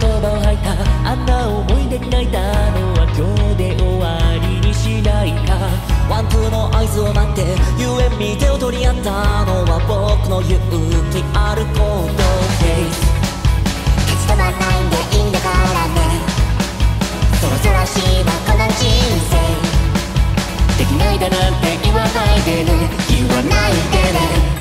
葉を吐いた。あんな思い出に泣いたのは今日で終わりにしないか。ワンツーの合図を待ってゆえみ手を取り合ったのは僕の勇気あること。ケース立ち止まないんでいいんだからね。そろそろしいわこの人生。できないだなんて言わないでね。言わないでね。